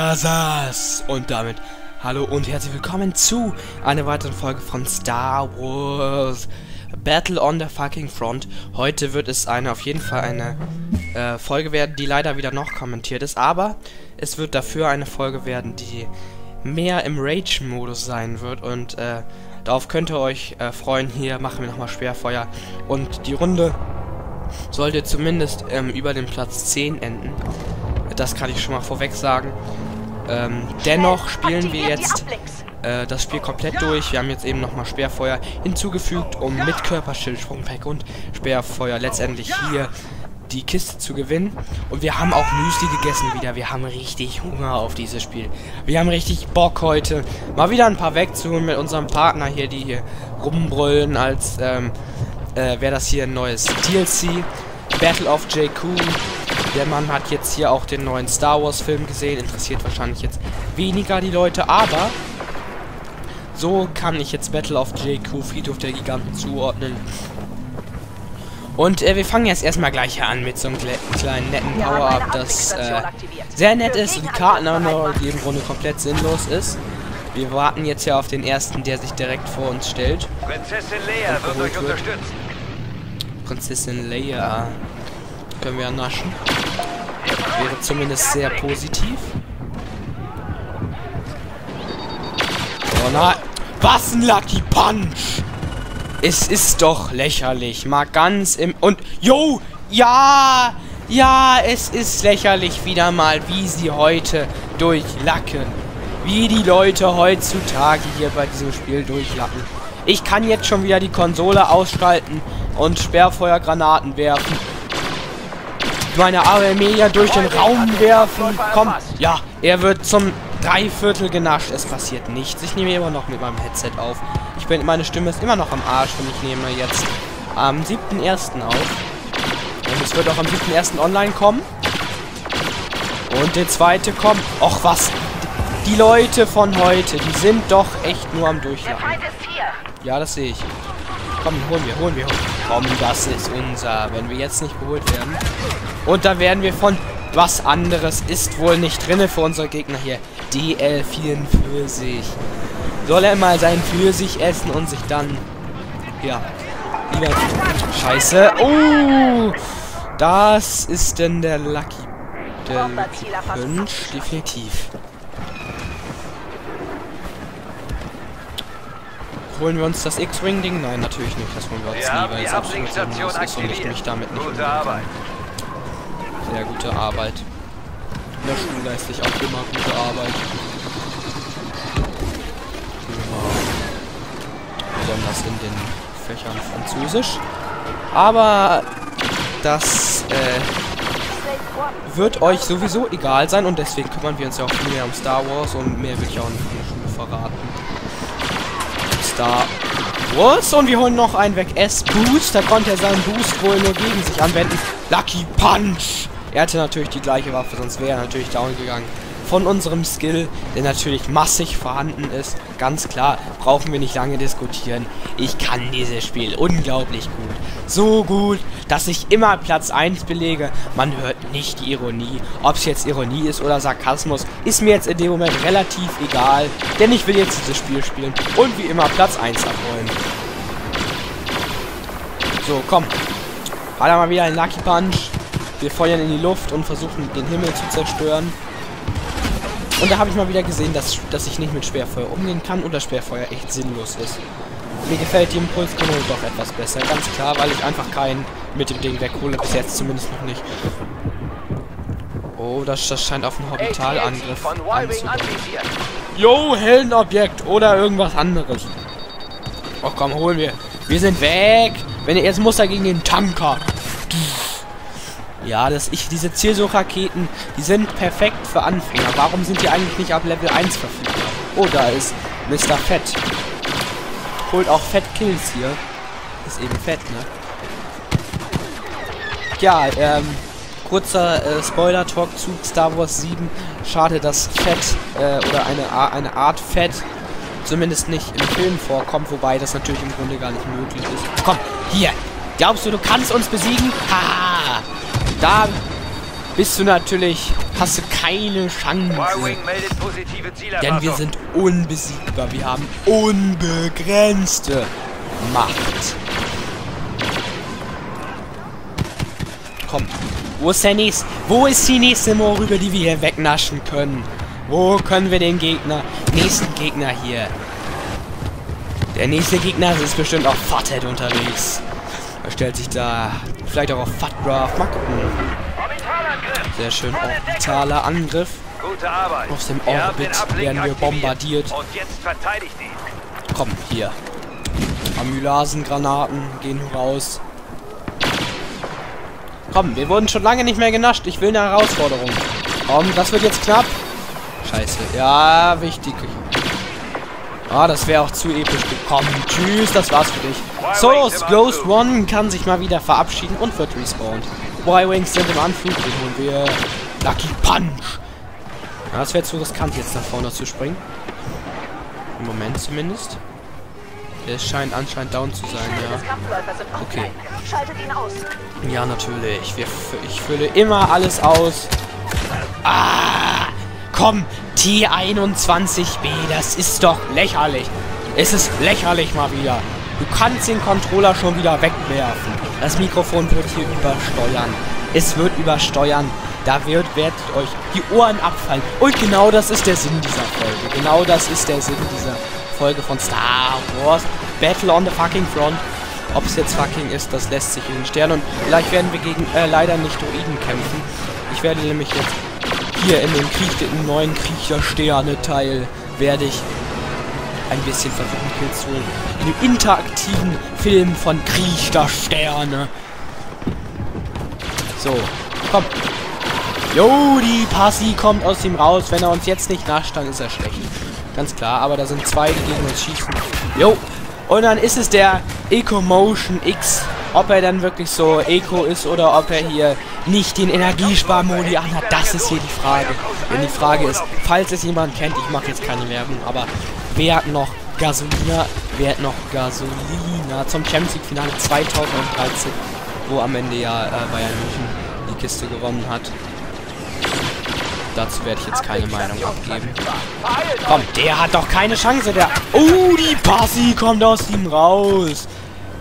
Brothers. Und damit hallo und herzlich willkommen zu einer weiteren Folge von Star Wars Battle on the fucking Front. Heute wird es eine auf jeden Fall eine äh, Folge werden, die leider wieder noch kommentiert ist, aber es wird dafür eine Folge werden, die mehr im Rage-Modus sein wird und äh, darauf könnt ihr euch äh, freuen. Hier machen wir nochmal Schwerfeuer und die Runde sollte zumindest ähm, über den Platz 10 enden. Das kann ich schon mal vorweg sagen. Ähm, dennoch spielen wir jetzt äh, das Spiel komplett durch. Wir haben jetzt eben nochmal Sperrfeuer hinzugefügt, um mit Körperschild, Sprungpack und Sperrfeuer letztendlich hier die Kiste zu gewinnen. Und wir haben auch Müsli gegessen wieder. Wir haben richtig Hunger auf dieses Spiel. Wir haben richtig Bock heute, mal wieder ein paar wegzuholen mit unserem Partner hier, die hier rumbrüllen, als ähm, äh, wäre das hier ein neues DLC. Battle of Jakku. Der Mann hat jetzt hier auch den neuen Star Wars Film gesehen. Interessiert wahrscheinlich jetzt weniger die Leute, aber so kann ich jetzt Battle of Jakku, Friedhof der Giganten zuordnen. Und äh, wir fangen jetzt erstmal gleich hier an mit so einem kleinen netten Power-Up, das äh, sehr nett ist und die Karten aber in jedem Grunde komplett sinnlos ist. Wir warten jetzt ja auf den ersten, der sich direkt vor uns stellt. Prinzessin Leia wird euch unterstützen. Prinzessin Leia. Können wir ja naschen. Wäre zumindest sehr positiv. Oh nein. Was ein Lucky Punch! Es ist doch lächerlich. Mal ganz im... Und... Yo! Ja! Ja, es ist lächerlich wieder mal, wie sie heute durchlacken. Wie die Leute heutzutage hier bei diesem Spiel durchlacken. Ich kann jetzt schon wieder die Konsole ausschalten und Sperrfeuergranaten werfen. Meine Armee durch den Raum werfen. Komm, ja, er wird zum Dreiviertel genascht. Es passiert nichts. Ich nehme immer noch mit meinem Headset auf. Ich bin, meine Stimme ist immer noch am Arsch und ich nehme jetzt am 7.1. auf. Und es wird auch am 7.1. online kommen. Und der zweite kommt. Och, was? Die Leute von heute, die sind doch echt nur am Durchlachen. Ja, das sehe ich. Komm, holen wir, holen wir. Komm, das ist unser. Wenn wir jetzt nicht geholt werden. Und da werden wir von was anderes ist wohl nicht drinne für unsere Gegner hier. DL44. Soll er mal seinen Pfirsich essen und sich dann... Ja. Lieber... Scheiße. Oh! Das ist denn der Lucky... Der Lucky Punch. Definitiv. Holen wir uns das X-Wing-Ding? Nein, natürlich nicht. Das holen wir uns ja, nie, weil es absolut ist und ich mich damit nicht Gute Arbeit. Sehr gute Arbeit. In der Schule leiste ich auch immer gute Arbeit. Besonders in den Fächern Französisch. Aber das äh, wird euch sowieso egal sein und deswegen kümmern wir uns ja auch viel mehr um Star Wars und mehr will ich auch nicht in der Schule verraten. Star Wars und wir holen noch einen weg. S-Boost, da konnte er seinen Boost wohl nur gegen sich anwenden. Lucky Punch! Er hatte natürlich die gleiche Waffe, sonst wäre er natürlich down gegangen. Von unserem Skill, der natürlich massig vorhanden ist, ganz klar, brauchen wir nicht lange diskutieren. Ich kann dieses Spiel unglaublich gut. So gut, dass ich immer Platz 1 belege. Man hört nicht die Ironie. Ob es jetzt Ironie ist oder Sarkasmus, ist mir jetzt in dem Moment relativ egal. Denn ich will jetzt dieses Spiel spielen und wie immer Platz 1 abholen. So, komm. Hat er mal wieder einen Lucky Punch. Wir feuern in die Luft und versuchen den Himmel zu zerstören. Und da habe ich mal wieder gesehen, dass, dass ich nicht mit Schwerfeuer umgehen kann und das Schwerfeuer echt sinnlos ist. Mir gefällt die Impulskanone doch etwas besser, ganz klar, weil ich einfach keinen mit dem Ding weghole, bis jetzt zumindest noch nicht. Oh, das, das scheint auf einen Orbitalangriff anzudeuten. Yo, Heldenobjekt oder irgendwas anderes. Oh komm, holen wir. Wir sind weg. Wenn ihr jetzt muss er gegen den Tanker. Ja, das ich diese Zielsuchraketen, die sind perfekt für Anfänger. Warum sind die eigentlich nicht ab Level 1 verfügbar? Oh, da ist Mr. Fett. Holt auch Fett Kills hier. Ist eben fett, ne? Ja, ähm, kurzer äh, Spoiler-Talk zu Star Wars 7. Schade, dass Fett äh, oder eine, eine Art Fett zumindest nicht im Film vorkommt, wobei das natürlich im Grunde gar nicht möglich ist. Komm, hier! Glaubst du, du kannst uns besiegen? Haha! Da bist du natürlich hast du keine Chance. Denn wir sind unbesiegbar. Wir haben unbegrenzte Macht. Komm. Wo ist der nächste? Wo ist die nächste Moorrübe, die wir hier wegnaschen können? Wo können wir den Gegner, nächsten Gegner hier? Der nächste Gegner ist bestimmt auf Fathead unterwegs. Er stellt sich da vielleicht auch auf Fatgraph. Mal gucken. Sehr schön. Orbitaler Angriff. Gute Arbeit. Aus dem Orbit werden wir bombardiert. Und jetzt verteidigt ihn. Komm, hier. Amylasengranaten gehen raus. Komm, wir wurden schon lange nicht mehr genascht. Ich will eine Herausforderung. Komm, das wird jetzt knapp. Scheiße. Ja, wichtig. Ah, das wäre auch zu episch gekommen. Tschüss, das war's für dich. Solos Ghost One kann sich mal wieder verabschieden und wird respawned. Y-Wings sind im Anflug. Den holen wir. Lucky Punch. Ja, das wäre zu riskant, jetzt nach vorne zu springen. Im Moment zumindest. Der scheint anscheinend down zu sein, ja. Okay. Ja, natürlich. Ich fülle immer alles aus. Ah! Komm, T21B, das ist doch lächerlich. Es ist lächerlich mal wieder. Du kannst den Controller schon wieder wegwerfen. Das Mikrofon wird hier übersteuern. Es wird übersteuern. Da wird, werdet euch die Ohren abfallen. Und genau das ist der Sinn dieser Folge. Genau das ist der Sinn dieser Folge von Star Wars Battle on the fucking Front. Ob es jetzt fucking ist, das lässt sich in den Sternen. Und vielleicht werden wir gegen äh, leider nicht Droiden kämpfen. Ich werde nämlich jetzt hier in dem Krieg, den neuen Krieg der Sterne Teil, werde ich ein bisschen versuchen, Kills zu holen. In dem interaktiven Film von Krieg der Sterne. So, komm. Jo, die Passi kommt aus ihm raus. Wenn er uns jetzt nicht nascht, dann ist er schlecht. Ganz klar, aber da sind zwei, die gegen uns schießen. Jo. Und dann ist es der Eco-Motion X. Ob er dann wirklich so Eco ist oder ob er hier nicht den Energiesparmodi anhat, das ist hier die Frage. Denn die Frage ist, falls es jemand kennt, ich mache jetzt keine Werbung, aber wer hat noch Gasolina, wer hat noch Gasolina zum Champions League Finale 2013, wo am Ende ja äh, Bayern München die Kiste gewonnen hat. Dazu werde ich jetzt keine Meinung abgeben. Komm, der hat doch keine Chance, der... Oh, die Passi kommt aus ihm raus.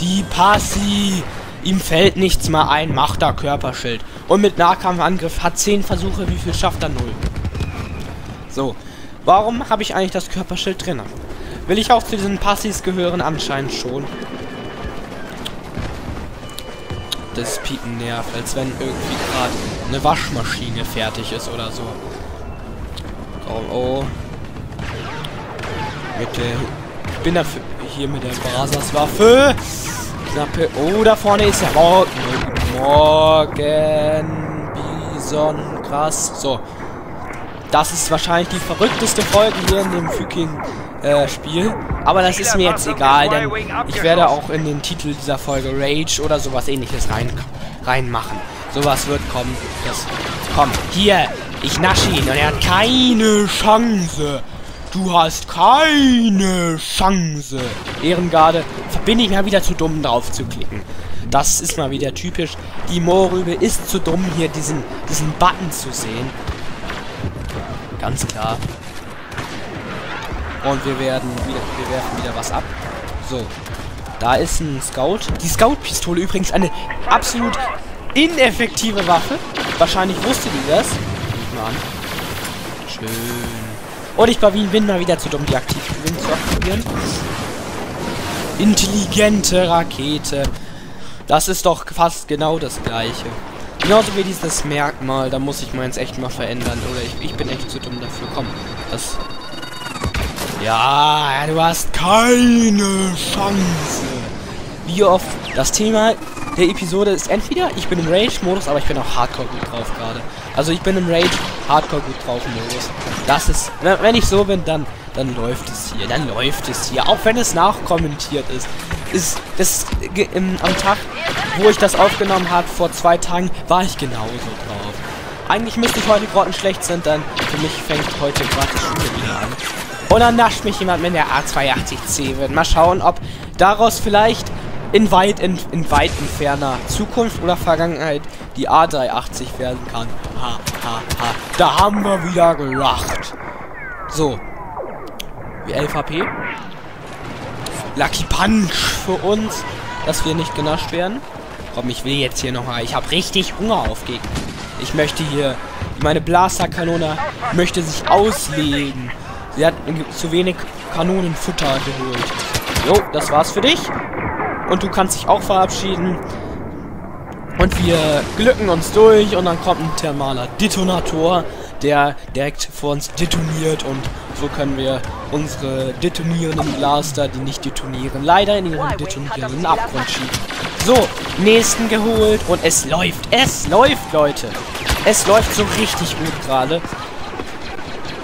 Die Passi. Ihm fällt nichts mehr ein, macht da Körperschild. Und mit Nahkampfangriff hat 10 Versuche, wie viel schafft er? Null. So, warum habe ich eigentlich das Körperschild drin? Will ich auch zu diesen Passis gehören? Anscheinend schon. Das Piepen nervt, als wenn irgendwie gerade eine Waschmaschine fertig ist oder so. Oh, oh. Mit der... Ich bin dafür... Hier mit der Brasas-Waffe. Knappe... Oh, da vorne ist der Morgen. Morgen... Bison... Krass. So. Das ist wahrscheinlich die verrückteste Folge hier in dem fucking äh, Spiel. Aber das ist mir jetzt egal, denn ich werde auch in den Titel dieser Folge Rage oder sowas ähnliches rein, reinmachen. Sowas wird kommen. Das, komm, hier, ich nasche ihn und er hat keine Chance. Du hast keine Chance. Ehrengarde, bin ich mal wieder zu dumm drauf zu klicken. Das ist mal wieder typisch. Die Moorrübe ist zu dumm, hier diesen, diesen Button zu sehen. Ganz klar. Und wir werden wieder, wir werfen wieder was ab. So. Da ist ein Scout. Die Scout-Pistole übrigens eine absolut ineffektive Waffe. Wahrscheinlich wusste die das. Schön. Und ich bin, bin mal wieder zu dumm, die aktiv zu aktivieren. Intelligente Rakete. Das ist doch fast genau das gleiche. Genauso wie dieses Merkmal, da muss ich meins echt mal verändern. Oder ich, ich bin echt zu dumm dafür. Komm, das... Ja, du hast keine Chance. Wie oft... Das Thema der Episode ist entweder, ich bin im Rage-Modus, aber ich bin auch Hardcore gut drauf gerade. Also ich bin im Rage Hardcore gut drauf Modus. Das ist... Wenn ich so bin, dann, dann läuft es hier. Dann läuft es hier. Auch wenn es nachkommentiert ist. Ist das im, am Tag, wo ich das aufgenommen habe, vor zwei Tagen, war ich genauso drauf. Eigentlich müsste ich heute grottenschlecht sind, dann für mich fängt heute gerade die Schule wieder an. Und dann nascht mich jemand mit der A82C wird. Mal schauen, ob daraus vielleicht in weit, in, in weit entferner Zukunft oder Vergangenheit die A380 werden kann. Ha, ha, ha. Da haben wir wieder gelacht. So. Wie 11 HP. Lucky Punch für uns, dass wir nicht genascht werden. Komm, ich will jetzt hier nochmal. Ich habe richtig Hunger auf Gegner. Ich möchte hier... Meine Blasterkanone möchte sich auslegen. Sie hat zu wenig Kanonenfutter geholt. Jo, das war's für dich. Und du kannst dich auch verabschieden. Und wir glücken uns durch und dann kommt ein thermaler Detonator, der direkt vor uns detoniert und so können wir unsere detonierenden Blaster, die nicht detonieren, leider in ihren detonierenden Abgrund schieben. So, nächsten geholt und es läuft. Es läuft, Leute. Es läuft so richtig gut gerade.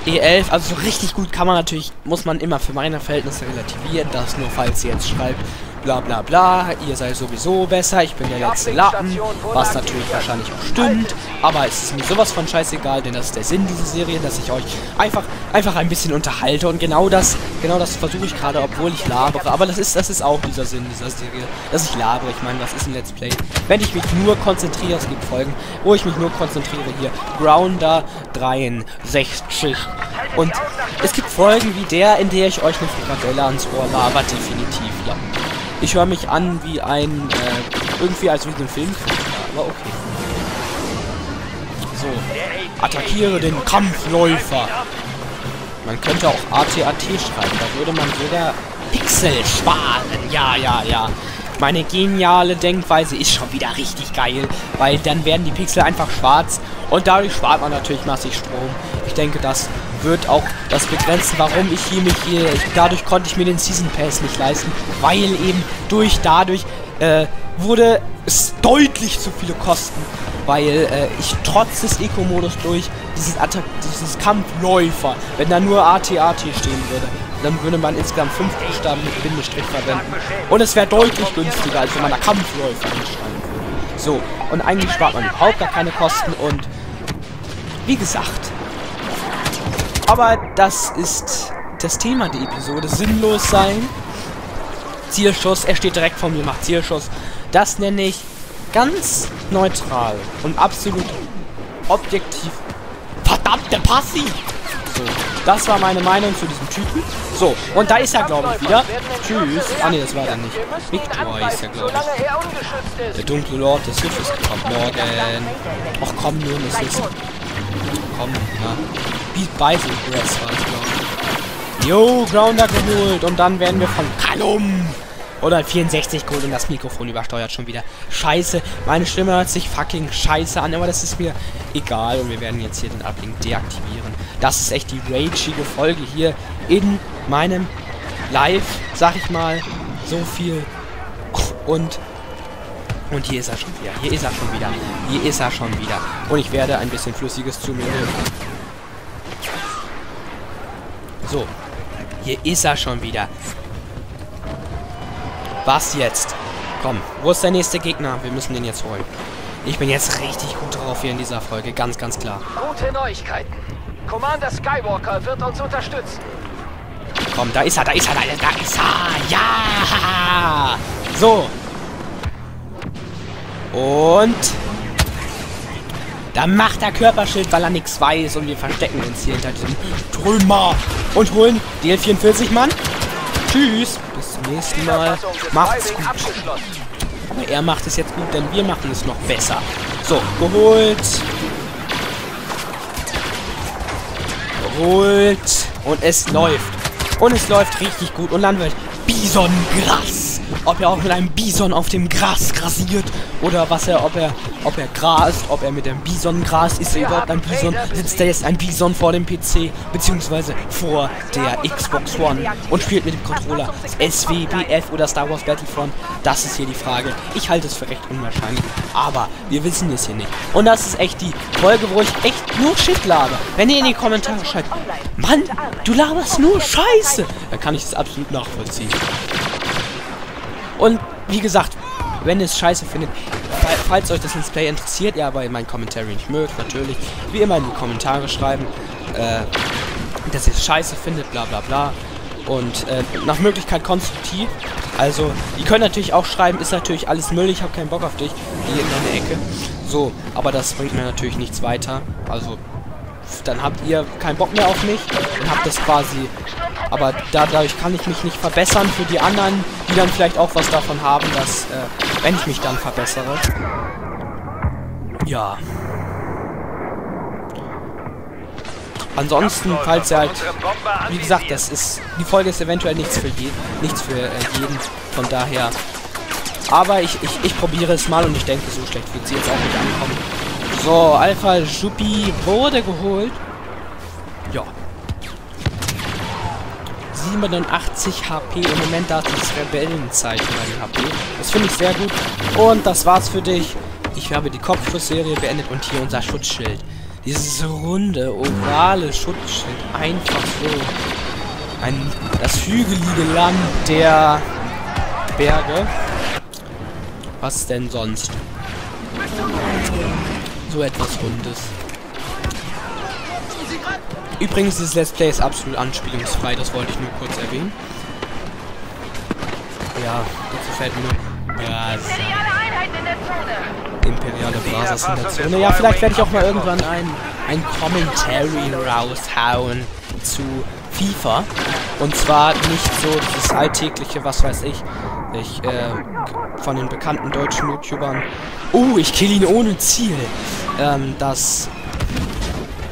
E11, also so richtig gut kann man natürlich, muss man immer für meine Verhältnisse relativieren, das nur falls ihr jetzt schreibt, bla bla bla, ihr seid sowieso besser, ich bin der letzte Lappen, was natürlich wahrscheinlich auch stimmt, aber es ist mir sowas von scheißegal, denn das ist der Sinn dieser Serie, dass ich euch einfach, einfach ein bisschen unterhalte. Und genau das, genau das versuche ich gerade, obwohl ich labere, aber das ist, das ist auch dieser Sinn dieser Serie, dass ich labere, ich meine, was ist ein Let's Play? Wenn ich mich nur konzentriere, es gibt Folgen, wo ich mich nur konzentriere, hier, Grounder 63 und es gibt Folgen wie der, in der ich euch eine Frikadelle ans Ohr laber, definitiv, ja. Ich höre mich an wie ein, äh, irgendwie als wie ein Film. Aber okay. So. Attackiere den Kampfläufer. Man könnte auch ATAT schreiben. Da würde man sogar Pixel sparen. Ja, ja, ja. Meine geniale Denkweise ist schon wieder richtig geil, weil dann werden die Pixel einfach schwarz und dadurch spart man natürlich massig Strom. Ich denke, das wird auch das begrenzen, warum ich hier mich hier... Dadurch konnte ich mir den Season Pass nicht leisten, weil eben durch dadurch äh, wurde es deutlich zu viele Kosten, weil äh, ich trotz des Eco-Modus durch dieses, dieses Kampfläufer, wenn da nur AT-AT stehen würde, dann würde man insgesamt fünf Buchstaben mit Bindestrich verwenden. Und es wäre deutlich günstiger, als wenn man da Kampfläufer hinschreiben würde. So, und eigentlich spart man überhaupt gar keine Kosten und wie gesagt, aber das ist das Thema der Episode. Sinnlos sein. Zielschuss, er steht direkt vor mir, macht Zielschuss. Das nenne ich ganz neutral und absolut objektiv. Verdammte Passi! So, das war meine Meinung zu diesem Typen. So, und da ist er, glaube ich, wieder. Tschüss. Ah, ne, das war er nicht. Victor ist er, glaube ich. Der dunkle Lord des Schiffes kommt morgen. Ach komm, nur, es ist... Komm, na. Beat Bison Grass war es, glaube ich. Jo, Grounder geholt. Und dann werden wir von Kalum oder 64 geholt und das Mikrofon übersteuert schon wieder. Scheiße, meine Stimme hört sich fucking scheiße an, aber das ist mir egal und wir werden jetzt hier den Uplink deaktivieren. Das ist echt die rageige Folge hier in meinem Live, sag ich mal, so viel und und hier ist er schon wieder. Hier ist er schon wieder. Hier ist er schon wieder. Und ich werde ein bisschen Flüssiges zu mir nehmen. So. Hier ist er schon wieder. Was jetzt? Komm, wo ist der nächste Gegner? Wir müssen den jetzt holen. Ich bin jetzt richtig gut drauf hier in dieser Folge. Ganz, ganz klar. Gute Neuigkeiten. Commander Skywalker wird uns unterstützen. Komm, da ist er, da ist er, da ist er, da ist er. Ja! So, und... Da macht der Körperschild, weil er nichts weiß und wir verstecken uns hier hinter diesem Trümmer und holen DL44 Mann. Tschüss, bis zum nächsten Mal. Macht's gut. Aber er macht es jetzt gut, denn wir machen es noch besser. So, geholt. Geholt. Und es läuft. Und es läuft richtig gut. Und dann wird Bison Gras ob er auch mit einem Bison auf dem Gras grasiert oder was er, ob er, ob er grast, ob er mit dem Bison grast, ist er überhaupt ein Bison, sitzt da jetzt ein Bison vor dem PC, beziehungsweise vor der Xbox One und spielt mit dem Controller SWBF oder Star Wars Battlefront, das ist hier die Frage. Ich halte es für recht unwahrscheinlich, aber wir wissen es hier nicht. Und das ist echt die Folge, wo ich echt nur Shit laber. Wenn ihr in die Kommentare schreibt, Mann, du laberst nur Scheiße, dann kann ich es absolut nachvollziehen. Und wie gesagt, wenn ihr es scheiße findet, falls euch das Let's Play interessiert, ihr aber meinen Kommentar nicht mögt, natürlich, wie immer in die Kommentare schreiben, äh, dass ihr es scheiße findet, bla bla bla. Und äh, nach Möglichkeit konstruktiv. Also, ihr könnt natürlich auch schreiben, ist natürlich alles Müll, ich habe keinen Bock auf dich. Geh in deine Ecke. So, aber das bringt mir natürlich nichts weiter. Also, dann habt ihr keinen Bock mehr auf mich und habt das quasi... Aber dadurch kann ich mich nicht verbessern für die anderen, die dann vielleicht auch was davon haben, dass, äh, wenn ich mich dann verbessere. Ja. Ansonsten, falls ihr halt, wie gesagt, das ist, die Folge ist eventuell nichts für jeden, nichts für äh, jeden, von daher. Aber ich, ich, ich probiere es mal und ich denke, so schlecht wird sie jetzt auch nicht ankommen. So, Alpha Juppie wurde geholt. Ja. 87 HP. Im Moment da das Rebellenzeichen bei den HP. Das finde ich sehr gut. Und das war's für dich. Ich habe die Kopfschussserie beendet und hier unser Schutzschild. Dieses runde, ovale Schutzschild. Einfach so. Ein, das hügelige Land der Berge. Was denn sonst? So etwas Rundes. Übrigens, dieses Let's Play ist absolut anspielungsfrei. Das wollte ich nur kurz erwähnen. Ja, dazu fällt mir nur... Ja, Imperiale Brasas in der Zone. Ja, vielleicht werde ich auch mal irgendwann ein, ein Commentary raushauen zu FIFA. Und zwar nicht so das alltägliche, was weiß ich, ich, äh, von den bekannten deutschen YouTubern. Oh, ich kill ihn ohne Ziel. Ähm, das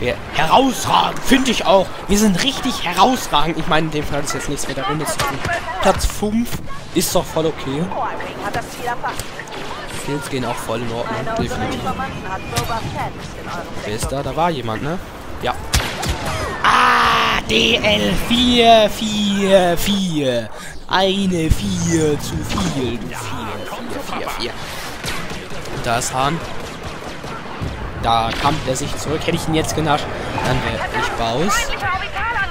wir herausragend, finde ich auch. Wir sind richtig herausragend. Ich meine, in dem Fall es jetzt nichts mit der Runde zu tun. Platz 5 ist doch voll okay. Kills gehen auch voll in Ordnung, definitiv. Wer ist da? Da war jemand, ne? Ja. Ah, DL 4, 4, 4. Eine 4 zu viel, du 4, 4, 4, 4. Da ist Hahn. Da kam er sich zurück. Hätte ich ihn jetzt genascht, dann wäre ich Baus.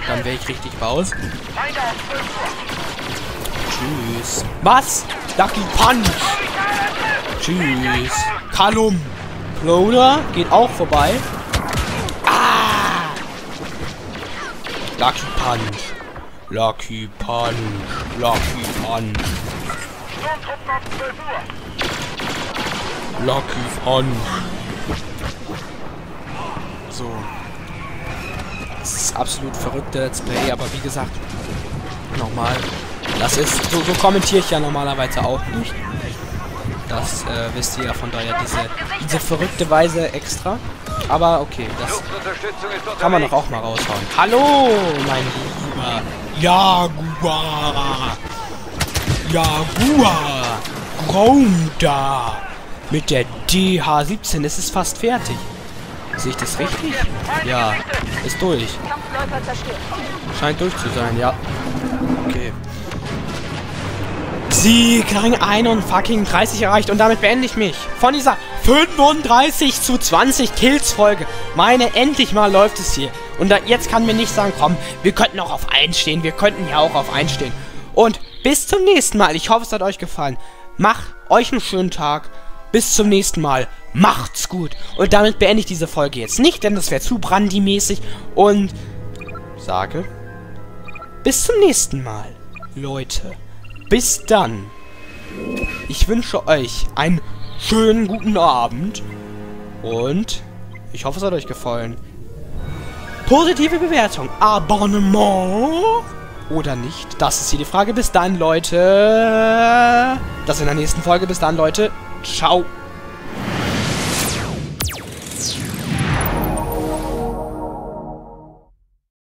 Dann wäre ich richtig Baus. Tschüss. Was? Lucky Punch. Tschüss. Kalum. Loader geht auch vorbei. Ah! Lucky Punch. Lucky Punch. Lucky Punch. Lucky Punch. So. Das ist absolut verrückte Let's Play, aber wie gesagt, nochmal, das ist, so, so kommentiere ich ja normalerweise auch nicht. Das äh, wisst ihr ja von daher, diese, diese verrückte Weise extra. Aber okay, das kann man doch auch mal raushauen. Hallo, mein Lieber. Jaguar. Jaguar. Raum da. Mit der DH17. Es ist fast fertig. Sehe ich das richtig? Ja. Ist durch. Scheint durch zu sein, ja. Okay. Sieg, Rang 31 erreicht und damit beende ich mich von dieser 35 zu 20 Kills Folge. Meine, endlich mal läuft es hier. Und da, jetzt kann mir nicht sagen, komm, wir könnten auch auf 1 stehen. Wir könnten ja auch auf 1 stehen. Und bis zum nächsten Mal. Ich hoffe, es hat euch gefallen. Macht euch einen schönen Tag. Bis zum nächsten Mal. Macht's gut. Und damit beende ich diese Folge jetzt nicht, denn das wäre zu brandy-mäßig. Und sage bis zum nächsten Mal, Leute. Bis dann. Ich wünsche euch einen schönen guten Abend. Und ich hoffe, es hat euch gefallen. Positive Bewertung, Abonnement oder nicht? Das ist hier die Frage. Bis dann, Leute. Das in der nächsten Folge. Bis dann, Leute. Ciao.